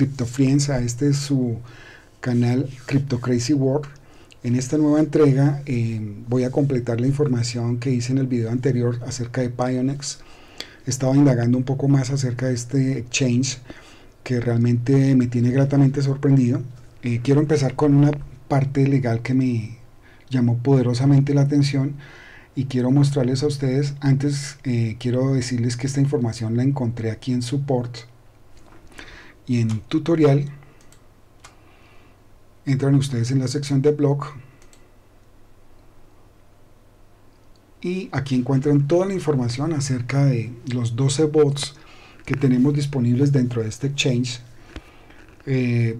CryptoFriends, este es su canal Crypto Crazy World. En esta nueva entrega eh, voy a completar la información que hice en el video anterior acerca de Pionex. Estaba indagando un poco más acerca de este exchange que realmente me tiene gratamente sorprendido. Eh, quiero empezar con una parte legal que me llamó poderosamente la atención y quiero mostrarles a ustedes. Antes eh, quiero decirles que esta información la encontré aquí en Support y en Tutorial. Entran ustedes en la sección de blog y aquí encuentran toda la información acerca de los 12 bots que tenemos disponibles dentro de este exchange. Eh,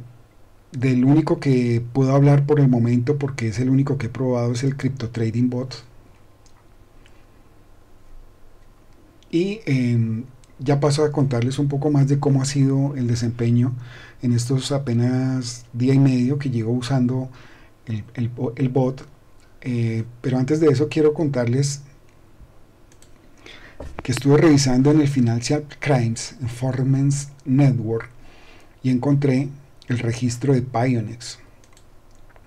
del único que puedo hablar por el momento porque es el único que he probado es el Crypto Trading Bot Y em, ya paso a contarles un poco más de cómo ha sido el desempeño en estos apenas día y medio que llevo usando el, bot. Eh, pero antes de eso quiero contarles que estuve revisando en el Financial Crimes Informant's Network y encontré el registro de Pionex.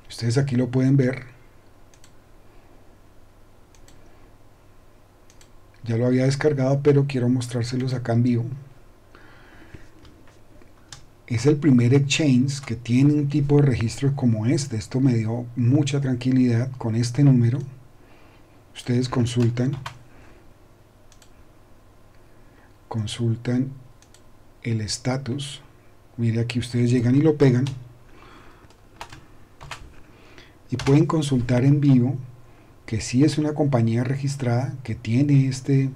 Ustedes aquí lo pueden ver. Ya lo había descargado, pero quiero mostrárselos acá en vivo. Es el primer exchange que tiene un tipo de registro como este. Esto me dio mucha tranquilidad con este número. Ustedes consultan. Consultan el estatus. Mire aquí ustedes llegan y lo pegan. Y pueden consultar en vivo que sí es una compañía registrada, que tiene este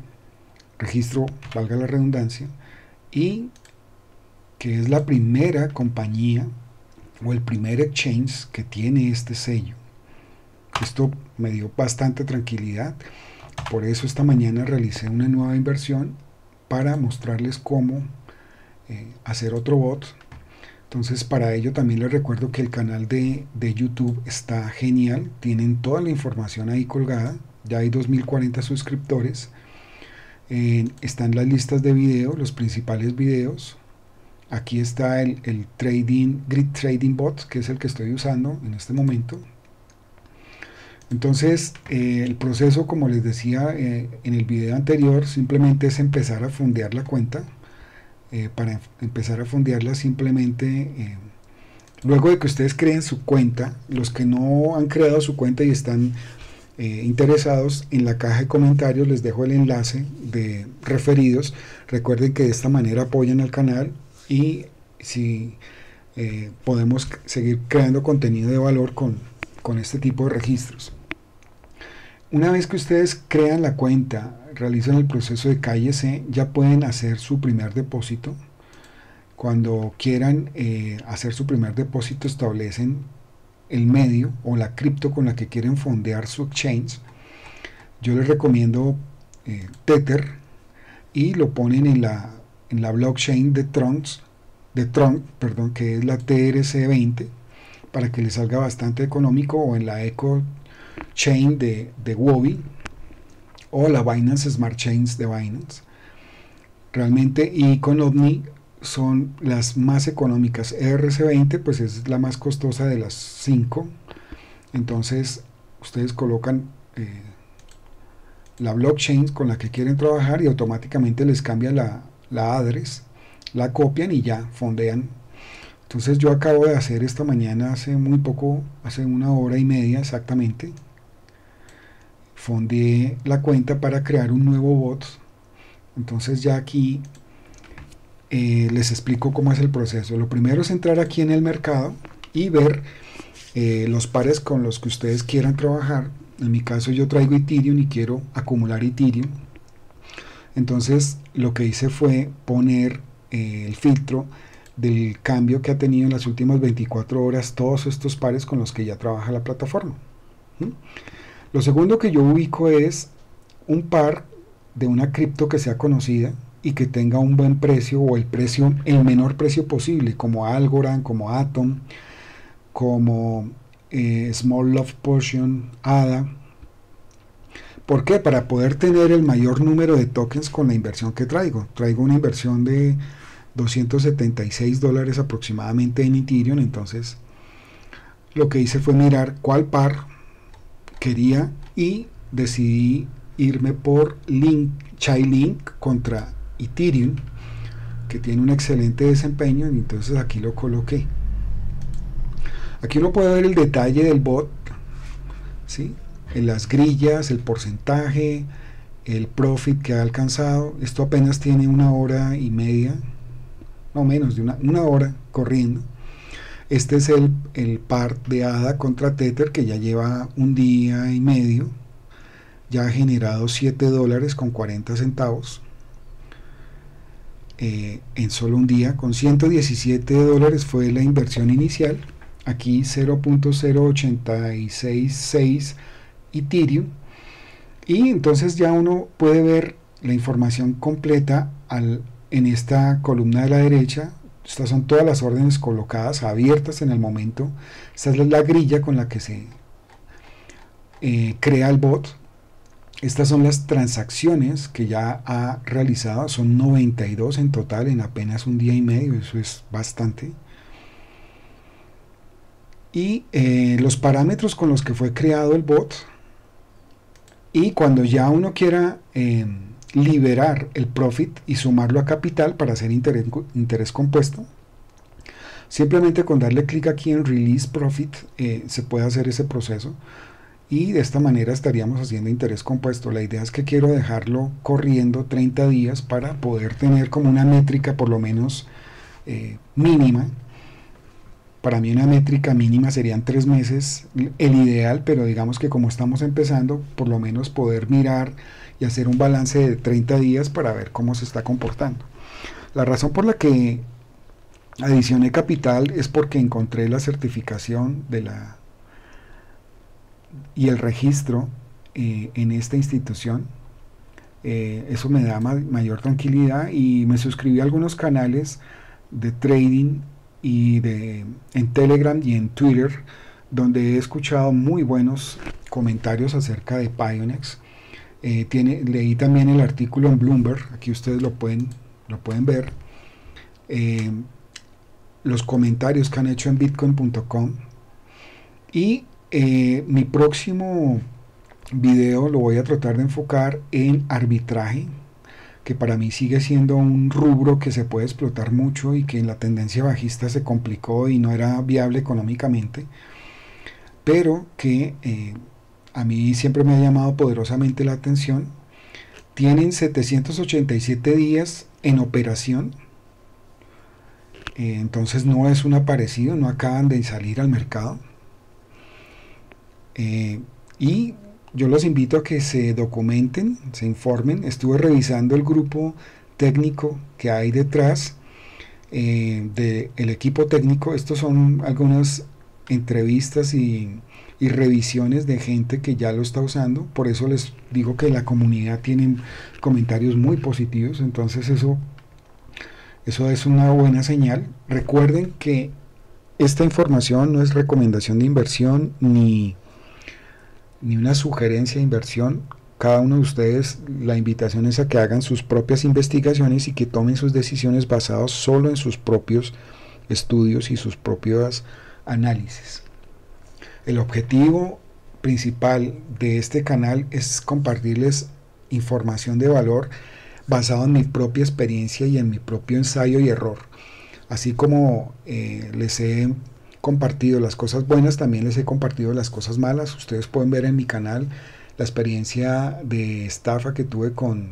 registro, valga la redundancia, y que es la primera compañía o el primer exchange que tiene este sello. Esto me dio bastante tranquilidad, por eso esta mañana realicé una nueva inversión para mostrarles cómo eh, hacer otro bot entonces para ello también les recuerdo que el canal de, YouTube está genial, tienen toda la información ahí colgada, ya hay 2040 suscriptores, están las listas de video, los principales videos, aquí está el, trading, Grid Trading Bot, que es el que estoy usando en este momento. Entonces eh, el proceso como les decía eh, en el video anterior simplemente es empezar a fondear la cuenta eh, para empezar a fondearla simplemente eh, luego de que ustedes creen su cuenta los que no han creado su cuenta y están eh, interesados en la caja de comentarios les dejo el enlace de referidos. Recuerden que de esta manera apoyan al canal y si podemos seguir creando contenido de valor con, con este tipo de registros una vez que ustedes crean la cuenta realizan el proceso de KYC, ya pueden hacer su primer depósito. Cuando quieran eh, hacer su primer depósito, establecen el medio o la cripto con la que quieren fondear su exchange. Yo les recomiendo eh, Tether y lo ponen en la, en la blockchain de Tron, de Tron, perdón, que es la TRC20, para que les salga bastante económico, o en la Eco Chain de, de Wobi, o la Binance Smart Chains de Binance. Realmente, y con OVNI son las más económicas. ERC20 pues es la más costosa de las 5. Entonces, ustedes colocan eh, la blockchain con la que quieren trabajar y automáticamente les cambia la, la address, la copian y ya fondean. Entonces yo acabo de hacer esta mañana hace muy poco, hace una hora y media exactamente, fondeé la cuenta para crear un nuevo bot. Entonces ya aquí eh, les explico cómo es el proceso. Lo primero es entrar aquí en el mercado y ver eh, los pares con los que ustedes quieran trabajar. En mi caso yo traigo Ethereum y quiero acumular Ethereum. Entonces lo que hice fue poner eh, el filtro del cambio que ha tenido en las últimas 24 horas todos estos pares con los que ya trabaja la plataforma. Lo segundo que yo ubico es un par de una cripto que sea conocida y que tenga un buen precio o el precio, el menor precio posible, como Algorand, como Atom, como eh, Small Love Potion, ADA. ¿Por qué? Para poder tener el mayor número de tokens con la inversión que traigo. Traigo una inversión de, 276 dólares aproximadamente en Ethereum. Entonces, lo que hice fue mirar cuál par quería y decidí irme por Link, Chainlink contra Ethereum, que tiene un excelente desempeño. Entonces aquí lo coloqué. Aquí uno puede ver el detalle del bot, ¿sí? en las grillas, el porcentaje, el profit que ha alcanzado. Esto apenas tiene una hora y media, no menos de una, hora corriendo. Este es el, el, par de ADA contra Tether que ya lleva un día y medio. Ya ha generado 7 dólares con 40 centavos. Eh, en solo un día. Con 117 dólares fue la inversión inicial aquí 0.0866 Ethereum y entonces ya uno puede ver la información completa en esta columna de la derecha estas son todas las órdenes colocadas abiertas en el momento. Esta es la grilla con la que se eh, crea el bot. Estas son las transacciones que ya ha realizado. Son 92 en total en apenas un día y medio. Eso es bastante. Y eh, los parámetros con los que fue creado el bot. Y cuando ya uno quiera em, liberar el profit y sumarlo a capital para hacer interés, interés compuesto. Simplemente con darle clic aquí en release profit eh, se puede hacer ese proceso y de esta manera estaríamos haciendo interés compuesto. La idea es que quiero dejarlo corriendo 30 días para poder tener como una métrica por lo menos eh, mínima. Para mí una métrica mínima serían tres meses, el ideal, pero digamos que como estamos empezando, por lo menos poder mirar y hacer un balance de 30 días para ver cómo se está comportando. La razón por la que adicioné capital es porque encontré la certificación de la y el registro eh, en esta institución. Eh, eso me da mayor tranquilidad y me suscribí a algunos canales de trading y de, en Telegram y en Twitter, donde he escuchado muy buenos comentarios acerca de Pionex. Eh, tiene, leí también el artículo en Bloomberg, aquí ustedes lo pueden, lo pueden ver. Eh, los comentarios que han hecho en bitcoin.com. Y eh, mi próximo video lo voy a tratar de enfocar en arbitraje que para mí sigue siendo un rubro que se puede explotar mucho y que en la tendencia bajista se complicó y no era viable económicamente, pero que a mí siempre me ha llamado poderosamente la atención. Tienen 787 días en operación, eh, entonces no es un aparecido, no acaban de salir al mercado. Eh, y yo los invito a que se documenten, se informen. Estuve revisando el grupo técnico que hay detrás eh, del equipo técnico. Estos son algunas entrevistas y, revisiones de gente que ya lo está usando. Por eso les digo que la comunidad tiene comentarios muy positivos. Entonces eso, eso es una buena señal. Recuerden que esta información no es recomendación de inversión ni ni una sugerencia de inversión. Cada uno de ustedes, la invitación es a que hagan sus propias investigaciones y que tomen sus decisiones basadas solo en sus propios estudios y sus propios análisis. El objetivo principal de este canal es compartirles información de valor basado en mi propia experiencia y en mi propio ensayo y error. Así como eh, les he compartido las cosas buenas, también les he compartido las cosas malas. Ustedes pueden ver en mi canal la experiencia de estafa que tuve con,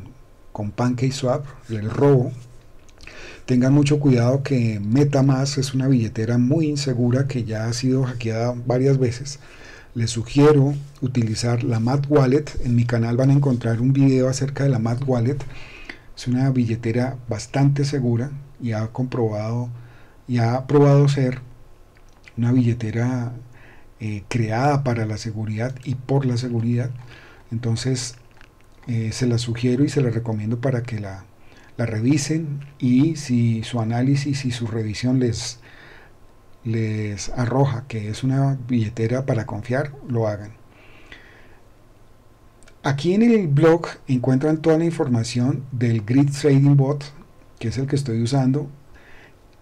con PancakeSwap, el robo. Tengan mucho cuidado que MetaMask es una billetera muy insegura que ya ha sido hackeada varias veces. Les sugiero utilizar la Mat Wallet. En mi canal van a encontrar un video acerca de la Mat Wallet. Es una billetera bastante segura y ha comprobado y ha probado ser una billetera eh, creada para la seguridad y por la seguridad. Entonces eh, se la sugiero y se la recomiendo para que la, la, revisen y si su análisis y su revisión les, les arroja que es una billetera para confiar, lo hagan. Aquí en el blog encuentran toda la información del Grid Trading Bot, que es el que estoy usando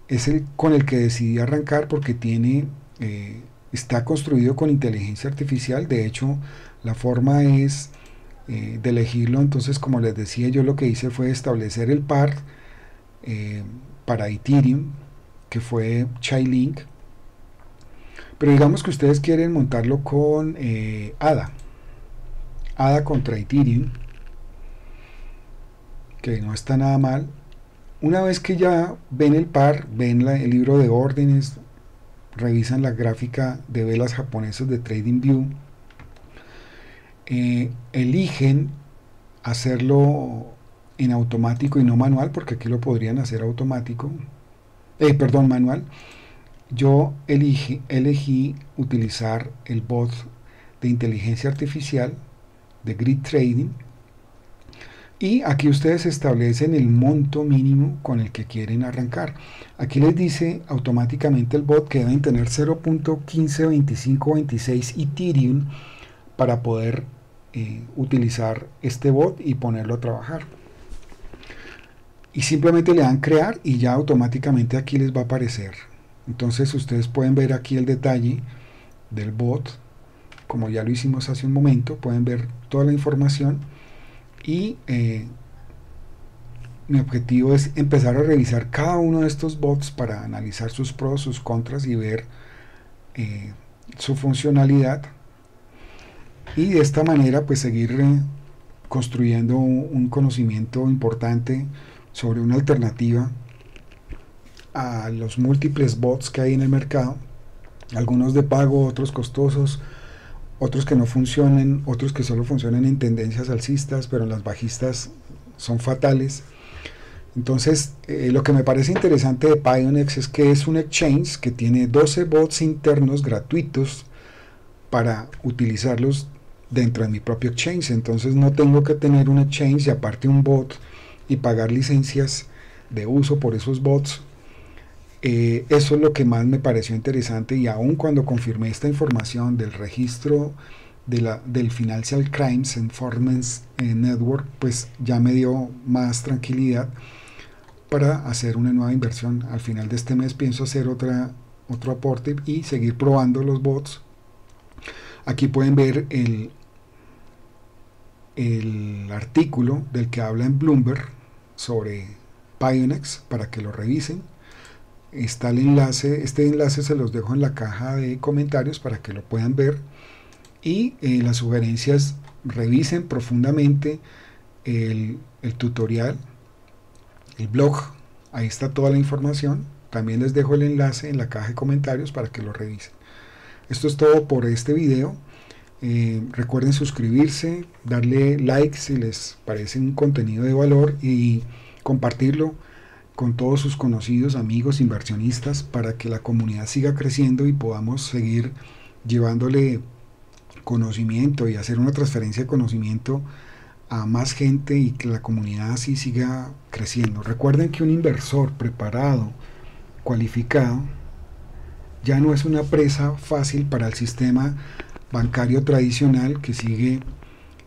es el con el que decidí arrancar porque tiene, eh, está construido con inteligencia artificial. De hecho, la forma es eh, de elegirlo. Entonces, como les decía, yo lo que hice fue establecer el par eh, para Ethereum, que fue Chainlink. Pero digamos que ustedes quieren montarlo con ADA. ADA contra Ethereum, que no está nada mal una vez que ya ven el par, ven el libro de órdenes, revisan la gráfica de velas japonesas de TradingView, eh, eligen hacerlo en automático y no manual, porque aquí lo podrían hacer automático, eh, perdón, manual. Yo elegí, elegí utilizar el bot de inteligencia artificial de Grid Trading y aquí ustedes establecen el monto mínimo con el que quieren arrancar. Aquí les dice automáticamente el bot que deben tener 0.152526 Ethereum para poder eh, utilizar este bot y ponerlo a trabajar. Y simplemente le dan crear y ya automáticamente aquí les va a aparecer. Entonces ustedes pueden ver aquí el detalle del bot, como ya lo hicimos hace un momento, pueden ver toda la información y eh, mi objetivo es empezar a revisar cada uno de estos bots para analizar sus pros, sus contras y ver eh, su funcionalidad y de esta manera pues seguir eh, construyendo un conocimiento importante sobre una alternativa a los múltiples bots que hay en el mercado, algunos de pago, otros costosos, otros que no funcionen, otros que solo funcionan en tendencias alcistas, pero en las bajistas son fatales. Entonces, eh, lo que me parece interesante de Pionex es que es un exchange que tiene 12 bots internos gratuitos para utilizarlos dentro de mi propio exchange. Entonces, no tengo que tener un exchange y aparte un bot y pagar licencias de uso por esos bots eh, eso es lo que más me pareció interesante y aún cuando confirmé esta información del registro de la, del Financial Crimes Enforcement eh, Network, pues ya me dio más tranquilidad para hacer una nueva inversión. Al final de este mes pienso hacer otra, otro aporte y seguir probando los bots. Aquí pueden ver el, el artículo del que habla en Bloomberg sobre Pionex para que lo revisen está el enlace, este enlace se los dejo en la caja de comentarios para que lo puedan ver y eh, las sugerencias revisen profundamente el, el, tutorial, el blog, ahí está toda la información, también les dejo el enlace en la caja de comentarios para que lo revisen. Esto es todo por este video. Eh, recuerden suscribirse, darle like si les parece un contenido de valor y compartirlo con todos sus conocidos, amigos, inversionistas, para que la comunidad siga creciendo y podamos seguir llevándole conocimiento y hacer una transferencia de conocimiento a más gente y que la comunidad así siga creciendo. Recuerden que un inversor preparado, cualificado, ya no es una presa fácil para el sistema bancario tradicional que sigue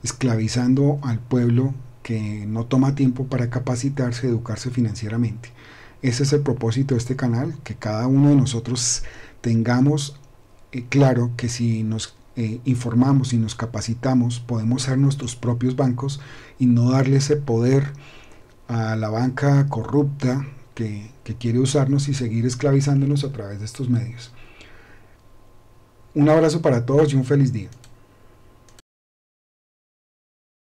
esclavizando al pueblo que no toma tiempo para capacitarse, educarse financieramente. Ese es el propósito de este canal, que cada uno de nosotros tengamos eh, claro que si nos eh, informamos y nos capacitamos, podemos ser nuestros propios bancos y no darle ese poder a la banca corrupta que, que quiere usarnos y seguir esclavizándonos a través de estos medios. Un abrazo para todos y un feliz día.